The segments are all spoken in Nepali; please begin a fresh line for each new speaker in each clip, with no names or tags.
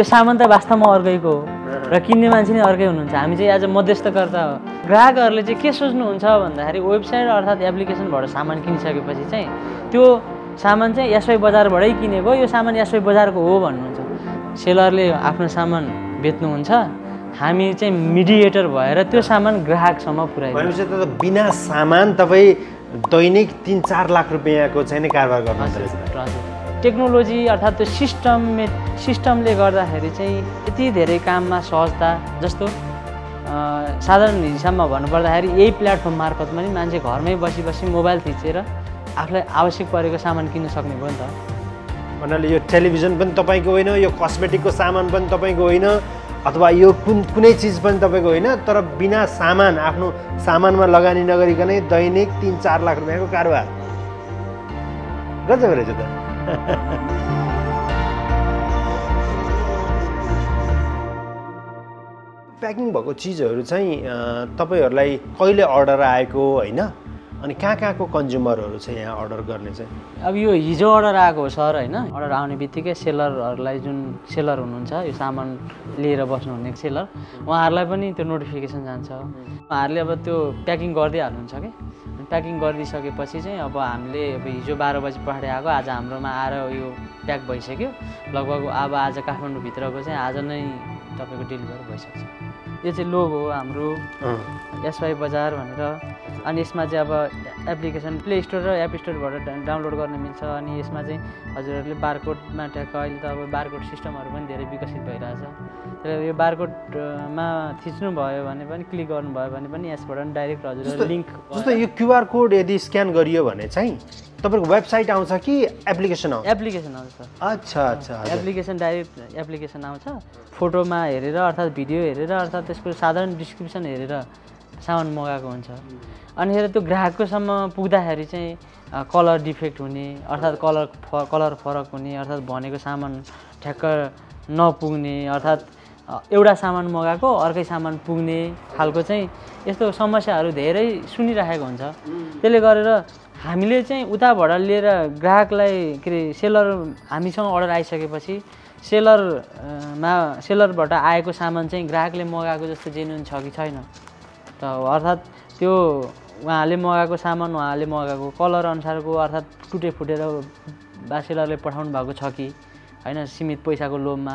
यो सामान त वास्तवमा अर्कैको हो। र किन्ने मान्छे नै अर्कै हुनुहुन्छ। हामी चाहिँ एज अ मध्यस्थकर्ता हो। ग्राहकहरूले चाहिँ के सोच्नुहुन्छ भन्दाखेरि वेबसाइट अर्थात् एप्लिकेसनबाट सामान किनिसकेपछि चाहिँ त्यो सामान चाहिँ एसवाई बजारबाटै किनेको यो सामान एसवाई बजारको हो भन्नुहुन्छ। सेलरले आफ्नो सामान बेच्नुहुन्छ। हामी चाहिँ मिडिएटर भएर त्यो सामान ग्राहकसम्म पुऱ्याइदिन्छ
भनेपछि त बिना सामान तपाईँ दैनिक तिन चार लाख रुपियाँको चाहिँ नै कारोबार गर्नुहुन्छ।
टेक्नोलोजी अर्थात् त्यो सिस्टम सिस्टमले गर्दाखेरि चाहिँ यति धेरै काममा सहजता जस्तो साधारण हिसाबमा भन्नुपर्दाखेरि यही प्लेटफर्म मार्फत पनि मान्छे घरमै बसी बसी मोबाइल थिचेर आफूलाई आवश्यक परेको सामान किन्न सक्ने भयो नि त।
भन्नाले यो टेलिभिजन पनि तपाईँको होइन यो कस्मेटिकको सामान पनि तपाईँको होइन अथवा यो कुन कुनै चिज पनि तपाईँको होइन तर बिना सामान आफ्नो सामानमा लगानी नगरिकनै दैनिक तिन चार लाख रुपियाँको कारोबार। गजब रहेछ त? प्याकिङ भएको चिजहरू चाहिँ तपाईँहरूलाई कहिले अर्डर आएको होइन? अनि कहाँ कहाँको कन्ज्युमरहरू चाहिँ यहाँ अर्डर गर्ने चाहिँ?
अब यो हिजो अर्डर आएको हो सर होइन? अर्डर आउने बित्तिकै सेलरहरूलाई जुन सेलर हुनुहुन्छ यो सामान लिएर बस्नुहुने सेलर उहाँहरूलाई पनि त्यो नोटिफिकेसन जान्छ। उहाँहरूले अब त्यो प्याकिङ गरिदिइ हाल्नुहुन्छ कि? प्याकिङ गरिदिइसकेपछि चाहिँ अब हामीले अब हिजो बाह्र बजी पठाइ आएको आज हाम्रोमा आएर यो प्याक भइसक्यो। लगभग अब आज काठमाडौँभित्रको चाहिँ आज नै तपाईँको डेलिभर भइसक्छ। यो चाहिँ लोगो हो हाम्रो। एसवाई बजार भनेर। अनि यसमा चाहिँ अब एप्लिकेसन प्ले स्टोर र एप स्टोरबाट डाउनलोड गर्न मिल्छ। अनि यसमा चाहिँ हजुरहरूले बारकोडमा ट्याक्क अहिले त अब बारकोड सिस्टमहरू पनि धेरै विकसित भइरहेछ। तर यो बारकोडमा थिच्नु भयो भने पनि क्लिक गर्नुभयो भने पनि यसबाट पनि डाइरेक्ट हजुर लिङ्क
जस्तो यो क्युआर कोड यदि स्क्यान गरियो भने चाहिँ तपाईँको वेबसाइट आउँछ कि एप्लिकेसन आउँछ?
एप्लिकेसन आउँछ।
अच्छा अच्छा।
एप्लिकेसन डाइरेक्ट एप्लिकेसन आउँछ। फोटोमा हेरेर अर्थात् भिडियो हेरेर अर्थात् त्यसको साधारण डिस्क्रिप्सन हेरेर सामान मगाएको हुन्छ। अनिखेर त्यो ग्राहककोसम्म पुग्दाखेरि चाहिँ कलर डिफेक्ट हुने अर्थात् कलर कलर फरक हुने अर्थात् भनेको सामान ठ्याक्क नपुग्ने अर्थात् एउटा सामान मगाएको अर्कै सामान पुग्ने खालको चाहिँ यस्तो समस्याहरू धेरै सुनिराखेको हुन्छ। त्यसले गरेर हामीले चाहिँ उताबाट लिएर ग्राहकलाई के अरे सेलर हामीसँग अर्डर आइसकेपछि सेलरमा सेलरबाट आएको सामान चाहिँ ग्राहकले मगाएको जस्तो जेन्युन छ कि छैन? त अर्थात् त्यो उहाँले मगाएको सामान उहाँले मगाएको कलर अनुसारको अर्थात् टुटे फुटेर बा सेलरले पठाउनु भएको छ कि? होइन सीमित पैसाको लोभमा।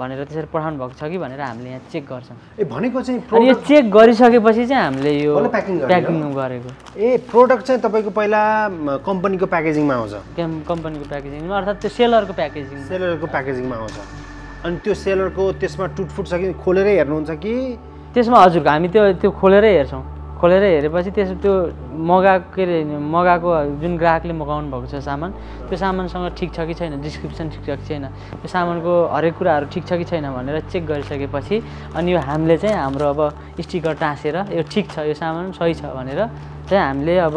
भनेर त्यसरी पठाउनु भएको छ कि भनेर हामीले यहाँ चेक गर्छौँ।
ए भनेको चाहिँ
यो चेक गरिसकेपछि चाहिँ हामीले यो प्याकिङ गरेको।
ए प्रोडक्ट चाहिँ तपाईँको पहिला कम्पनीको प्याकेजिङमा आउँछ।
केम कम्पनीको प्याकेजिङमा अर्थात् त्यो सेलरको प्याकेजिङ
सेलरको प्याकेजिङमा आउँछ। अनि त्यो सेलरको त्यसमा टुटफुट छ कि खोलेरै हेर्नुहुन्छ कि?
त्यसमा हजुर हामी त्यो त्यो खोलेरै हेर्छौँ। खोलेर हेरेपछि त्यस त्यो मगाएको के अरे मगाएको जुन ग्राहकले मगाउनु भएको छ सामान त्यो सामानसँग ठिक छ कि छैन डिस्क्रिप्सन ठिक छ कि छैन त्यो सामानको हरेक कुराहरू ठिक छ कि छैन भनेर चेक गरिसकेपछि अनि यो हामीले चाहिँ हाम्रो अब स्टिकर टाँसेर यो ठिक छ यो सामान सही छ भनेर चाहिँ हामीले अब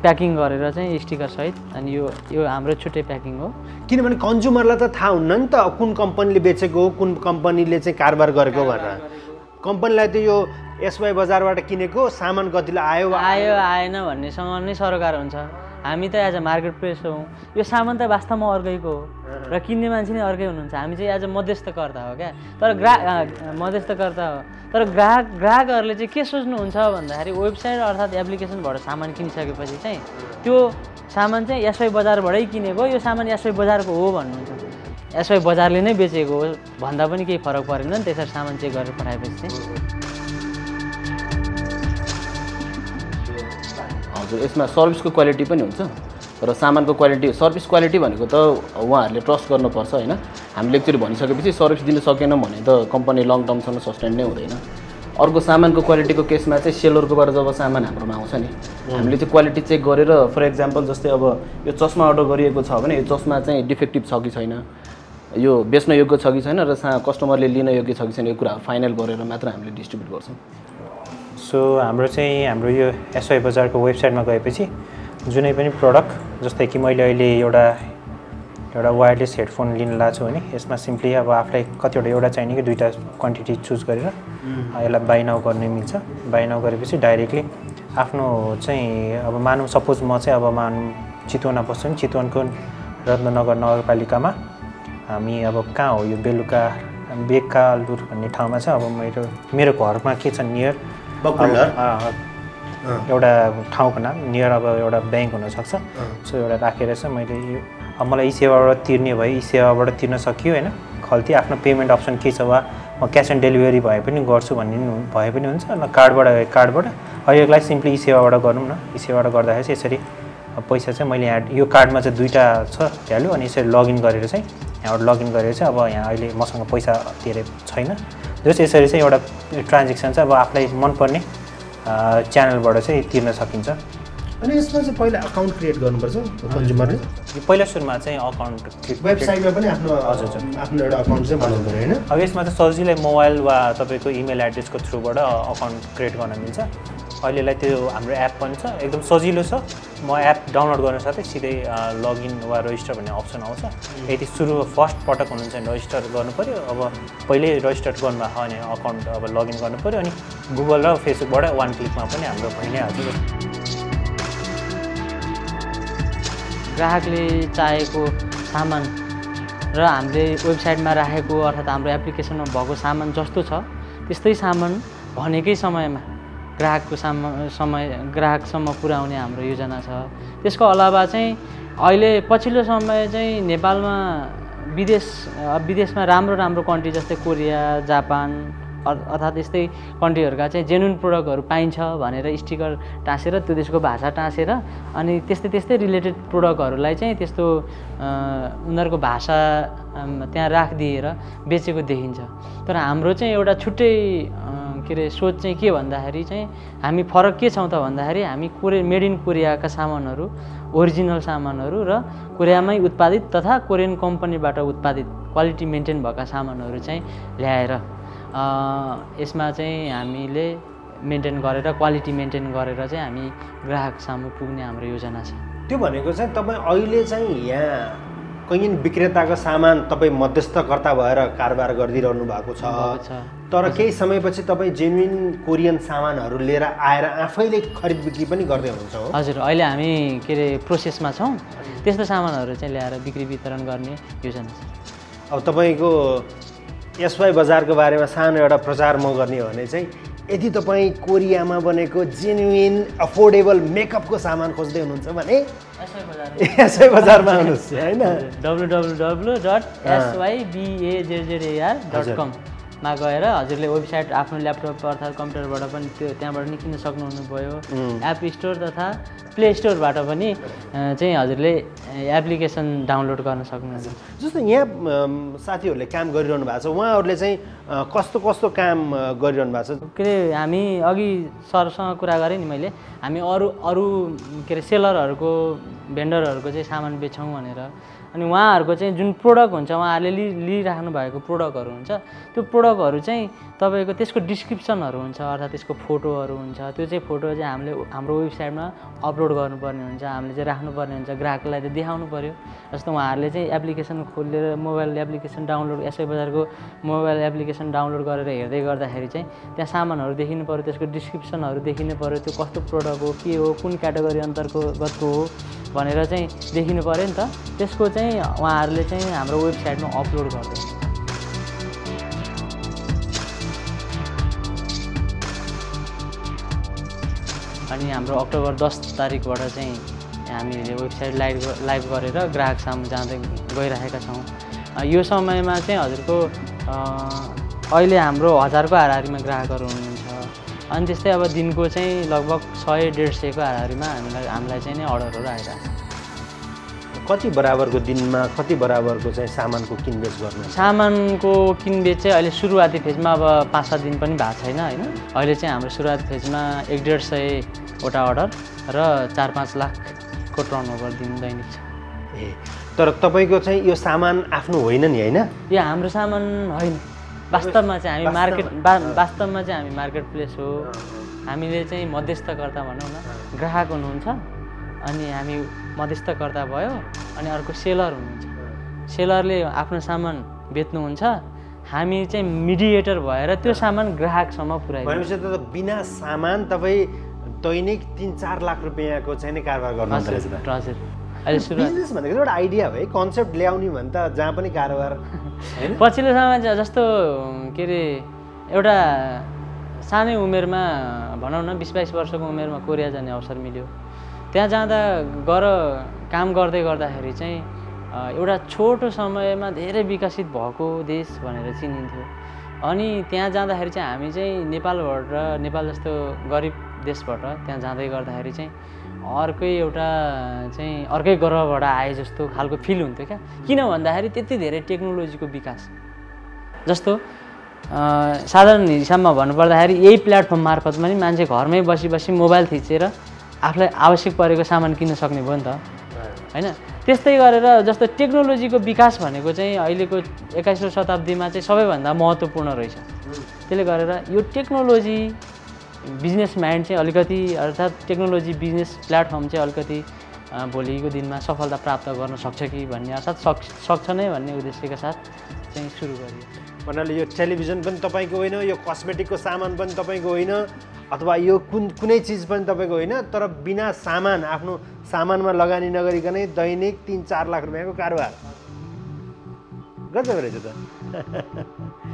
प्याकिङ गरेर चाहिँ स्टिकरसहित अनि यो यो हाम्रो छुट्टै प्याकिङ हो।
किनभने कन्ज्युमरलाई त थाहा हुन्न नि त कुन कम्पनीले बेचेको कुन कम्पनीले चाहिँ कारोबार गरेको भनेर। कम्पनीलाई त यो एसवाई बजारबाट किनेको सामान कतिले आयो
आयो? आएन भन्नेसँग नै सरोकार हुन्छ। हामी त एज अ मार्केट प्लेस हौँ। यो सामान त वास्तवमा अर्कैको हो। र किन्ने मान्छे नै अर्कै हुनुहुन्छ। हामी चाहिँ एज अ मध्यस्थकर्ता हो क्या? तर ग्रा मध्यस्थकर्ता हो। तर ग्राहक ग्राहकहरूले चाहिँ के सोच्नुहुन्छ भन्दाखेरि वेबसाइट अर्थात् एप्लिकेसनबाट सामान किनिसकेपछि चाहिँ त्यो सामान चाहिँ एसवाई बजारबाटै किनेको यो सामान एसवाई बजारको हो भन्नुहुन्छ। एसवाई बजारले नै बेचेको हो। भन्दा पनि केही फरक परेन नि त्यसरी सामान चेक गरेर पठाएपछि चाहिँ।
हजुर यसमा सर्भिसको क्वालिटी पनि हुन्छ। र सामानको क्वालिटी सर्भिस क्वालिटी भनेको त उहाँहरूले ट्रस्ट गर्नुपर्छ होइन? हामीले एकचोटि भनिसकेपछि सर्भिस दिन सकेनौँ भने त कम्पनी लङ टर्मसम्म सस्टेन नै हुँदैन। अर्को सामानको क्वालिटीको केसमा चाहिँ सेलरकोबाट जब सामान हाम्रोमा आउँछ नि हामीले चाहिँ क्वालिटी चेक गरेर फर इक्जाम्पल जस्तै अब यो चस्मा अर्डर गरिएको छ भने यो चस्मा चाहिँ डिफेक्टिभ छ कि छैन? यो बेच्न योग्य छ कि छैन? र सा कस्टमरले लिन योग्य छ कि छैन? यो कुरा फाइनल गरेर मात्र हामीले डिस्ट्रिब्युट गर्छौँ।
सो हाम्रो चाहिँ हाम्रो यो एसवाई बजारको वेबसाइटमा गएपछि जुनै पनि प्रडक्ट जस्तै कि मैले अहिले एउटा एउटा वायरलेस हेडफोन लिन छु भने यसमा सिम्पली अब आफूलाई कतिवटा एउटा चाहिने कि दुइटा क्वान्टिटी चुज गरेर यसलाई बाई नाउ गर्न मिल्छ बाई नाउ गरेपछि डाइरेक्टली आफ्नो चाहिँ अब मानौँ सपोज म चाहिँ अब मानौँ चितवनमा बस्छु नि चितवनको रत्ननगर नगरपालिकामा हामी अब कहाँ हो यो बेलुका बेकालुर भन्ने ठाउँमा छ अब मेरो मेरो घरमा के छ नियर? एउटा ठाउँको नाम नियर अब एउटा ब्याङ्क हुनसक्छ। सो एउटा राखेर चाहिँ मैले यो अब मलाई ई सेवाबाट तिर्ने भए ई सेवाबाट तिर्न सकियो होइन? खल्ती आफ्नो पेमेन्ट अप्सन के छ वा म क्यास अन डेलिभरी भए पनि गर्छु भन्ने भए पनि हुन्छ। न कार्डबाट कार्डबाट अहिलेको लागि सिम्पली ई सेवाबाट गरौँ न। ई सेवाबाट गर्दाखेरि चाहिँ यसरी पैसा चाहिँ मैले यहाँ यो कार्डमा चाहिँ दुईवटा छ भ्यालु अनि यसरी लगइन गरेर चाहिँ यहाँबाट लगइन गरेर चाहिँ अब यहाँ अहिले मसँग पैसा धेरै छैन। जो चाहिँ यसरी चाहिँ एउटा ट्रान्जेक्सन चाहिँ अब आफूलाई मनपर्ने च्यानलबाट चाहिँ तिर्न सकिन्छ।
अनि यसमा चाहिँ पहिला अकाउन्ट क्रिएट गर्नुपर्छ कन्ज्युमरले
यो पहिला सुरुमा चाहिँ अकाउन्ट क्रिएट-
वेबसाइटमा पनि आफ्नो
हजुर, हजुर।
आफ्नो एउटा अकाउन्ट चाहिँ बनाउनु पऱ्यो होइन?
अब यसमा चाहिँ सजिलै मोबाइल वा तपाईँको इमेल एड्रेसको थ्रुबाट अकाउन्ट क्रिएट गर्न मिल्छ। अहिलेलाई त्यो हाम्रो एप पनि छ एकदम सजिलो छ। म एप डाउनलोड गर्न साथै सिधै लगइन वा रजिस्टर भन्ने अप्सन आउँछ। यदि सुरु फर्स्ट पटक हुनुहुन्छ भने रजिस्टर पऱ्यो अब पहिल्यै रजिस्टर गर्नुभएको भने अकाउन्ट अब लगइन पऱ्यो अनि गुगल र फेसबुकबाट वान क्लिकमा पनि हाम्रो भइ नै
ग्राहकले चाहेको सामान र हामीले वेबसाइटमा राखेको अर्थात् हाम्रो एप्लिकेसनमा भएको सामान जस्तो छ त्यस्तै सामान भनेकै समयमा ग्राहकको साम समय ग्राहकसम्म पुर्याउने हाम्रो योजना छ। त्यसको अलावा चाहिँ अहिले पछिल्लो समय चाहिँ नेपालमा विदेश विदेशमा राम्रो राम्रो कन्ट्री जस्तै कोरिया जापान अर- अर्थात् यस्तै कन्ट्रीहरूका चाहिँ जेन्युन प्रोडक्टहरू पाइन्छ भनेर स्टिकर टाँसेर त्यो देशको भाषा टाँसेर अनि त्यस्तै त्यस्तै रिलेटेड प्रोडक्टहरूलाई चाहिँ त्यस्तो उनीहरूको भाषा त्यहाँ राखिदिएर बेचेको देखिन्छ। तर हाम्रो चाहिँ एउटा छुट्टै के अरे सोच चाहिँ के भन्दाखेरि चाहिँ हामी फरक के छौँ त भन्दाखेरि हामी कोरिया मेड इन कोरियाका सामानहरू ओरिजिनल सामानहरू र कोरियामै उत्पादित तथा कोरियन कम्पनीबाट उत्पादित क्वालिटी मेन्टेन भएका सामानहरू चाहिँ ल्याएर यसमा चाहिँ हामीले मेन्टेन गरेर क्वालिटी मेन्टेन गरेर चाहिँ हामी ग्राहक सामु पुग्ने हाम्रो योजना छ।
त्यो भनेको चाहिँ तपाईँ अहिले चाहिँ यहाँ कैयन विक्रेताको सामान तपाईँ मध्यस्थकर्ता भएर कारोबार गरिदिइरहनु भएको छ। तर केही समयपछि तपाईँ जेन्युन कोरियन सामानहरू लिएर आएर आफैले खरिद बिक्री पनि गर्दै हुनुहुन्छ हो।
हजुर अहिले हामी के अरे प्रोसेसमा छौँ। त्यस्तो सामानहरू चाहिँ ल्याएर बिक्री वितरण गर्ने योजना छ।
अब तपाईँको एसवाई बजारको बारेमा सानो एउटा प्रचार म गर्ने हो भने चाहिँ यदि तपाईँ कोरियामा बनेको जेन्युन अफोर्डेबल मेकअपको सामान खोज्दै हुनुहुन्छ भने बजारमा आउनुहोस् होइन?
कममा गएर हजुरले वेबसाइट आफ्नो ल्यापटप अर्थात् कम्प्युटरबाट पनि त्यो त्यहाँबाट नि किन्न सक्नुहुने भयो एप स्टोर तथा प्ले स्टोरबाट पनि चाहिँ हजुरले एप्लिकेसन डाउनलोड गर्न सक्नुहुन्छ।
जस्तो यहाँ साथीहरूले काम गरिरहनु भएको छ उहाँहरूले चाहिँ कस्तो कस्तो काम गरिरहनु भएको छ?
के अरे हामी अघि सरसँग कुरा गरेँ नि मैले हामी अरू अरू के अरे सेलरहरूको भेन्डरहरूको चाहिँ सामान बेच्छौँ भनेर। अनि उहाँहरूको चाहिँ जुन प्रोडक्ट हुन्छ उहाँहरूले लि लिइराख्नु भएको प्रोडक्टहरू हुन्छ त्यो प्रोडक्टहरू चाहिँ तपाईँको त्यसको डिस्क्रिप्सनहरू हुन्छ अर्थात् त्यसको फोटोहरू हुन्छ त्यो चाहिँ फोटो चाहिँ हामीले हाम्रो वेबसाइटमा अपलोड गर्नुपर्ने हुन्छ हामीले चाहिँ राख्नुपर्ने हुन्छ ग्राहकलाई चाहिँ देखाउनु पऱ्यो जस्तो उहाँहरूले चाहिँ एप्लिकेसन खोलेर मोबाइल एप्लिकेसन डाउनलोड एसआई बजारको मोबाइल एप्लिकेसन डाउनलोड गरेर हेर्दै गर्दाखेरि चाहिँ त्यहाँ सामानहरू देखिनु पऱ्यो त्यसको डिस्क्रिप्सनहरू देखिनु पऱ्यो त्यो कस्तो प्रोडक्ट हो के हो कुन क्याटेगोरी अन्तर्गतको हो भनेर चाहिँ देखिनु पऱ्यो नि त। त्यसको चाहिँ उहाँहरूले चाहिँ हाम्रो वेबसाइटमा अपलोड गर्दैन अनि हाम्रो अक्टोबर दस तारिकबाट चाहिँ हामीले वेबसाइट लाइभ लाइभ गरेर ग्राहक सामु जाँदै गइरहेका छौँ। यो समयमा चाहिँ हजुरको अहिले हाम्रो हजारको हाराहारीमा ग्राहकहरू हुनुहुन्छ। अनि त्यस्तै अब दिनको चाहिँ लगभग सय डेढ सयको हाराहारीमा हामीलाई हामीलाई चाहिँ नै अर्डरहरू आइरहेको छ।
कति बराबरको दिनमा कति बराबरको चाहिँ सामानको किनबेच गर्नु?
सामानको किनबेच चाहिँ अहिले सुरुवाती फेजमा अब पाँच सात दिन पनि भएको छैन होइन? अहिले चाहिँ हाम्रो सुरुवाती फेजमा एक डेढ सयवटा अर्डर र चार पाँच लाखको टर्नओभर दिन दैनिक छ।
ए तर तपाईँको चाहिँ यो सामान आफ्नो होइन नि होइन?
यो हाम्रो सामान होइन। वास्तवमा चाहिँ हामी मार्केट वास्तवमा चाहिँ हामी मार्केट प्लेस हो। हामीले चाहिँ मध्यस्थकर्ता भनौँ न ग्राहक हुनुहुन्छ अनि हामी मध्यस्थकर्ता भयो अनि अर्को सेलर हुनुहुन्छ। सेलरले आफ्नो सामान बेच्नुहुन्छ हामी चाहिँ मिडिएटर भएर त्यो सामान ग्राहकसम्म पुऱ्याइदिन्छ।
भनेपछि त बिना सामान तपाईँ दैनिक तिन चार लाख रुपियाँको चाहिँ नै कारोबार गर्नुहुन्छ
हजुर।
बिजनेस भनेको एउटा आइडिया है कन्सेप्ट ल्याउने भने त जहाँ पनि कारोबार
पछिल्लो समयमा चाहिँ जस्तो के अरे एउटा सानै उमेरमा भनौँ न बिस बाइस वर्षको उमेरमा कोरिया जाने अवसर मिल्यो। त्यहाँ जाँदा गर काम गर्दै गर्दाखेरि चाहिँ एउटा छोटो समयमा धेरै विकसित भएको देश भनेर चिनिन्थ्यो। अनि त्यहाँ जाँदाखेरि चाहिँ हामी चाहिँ नेपालबाट नेपाल जस्तो गरिब देशबाट त्यहाँ जाँदै गर्दाखेरि चाहिँ अर्कै एउटा चाहिँ अर्कै ग्रहबाट आए जस्तो खालको फिल हुन्थ्यो क्या। किन भन्दाखेरि त्यति धेरै टेक्नोलोजीको विकास। जस्तो साधारण हिसाबमा भन्नुपर्दाखेरि यही प्लेटफर्म मार्फतमा नि मान्छे घरमै बसी बसी मोबाइल थिचेर आफूलाई आवश्यक परेको सामान किन्न सक्ने भयो नि त। होइन? त्यस्तै गरेर जस्तो टेक्नोलोजीको विकास भनेको चाहिँ अहिलेको एक्काइसौँ शताब्दीमा चाहिँ सबैभन्दा महत्त्वपूर्ण रहेछ। त्यसले गरेर यो टेक्नोलोजी बिजनेस माइन्ड चाहिँ अलिकति अर्थात् टेक्नोलोजी बिजनेस प्लेटफर्म चाहिँ अलिकति भोलिको दिनमा सफलता प्राप्त गर्न सक्छ कि भन्ने अर्थात् सक् सक्छ नै भन्ने उद्देश्यका साथ चाहिँ सुरु गरियो।
भन्नाले यो टेलिभिजन पनि तपाईँको होइन यो कस्मेटिकको सामान पनि तपाईँको होइन अथवा यो कुन कुनै चिज पनि तपाईँको होइन तर बिना सामान आफ्नो सामानमा लगानी नगरिकनै दैनिक तिन चार लाख रुपियाँको कारोबार। गजब रहेछ त।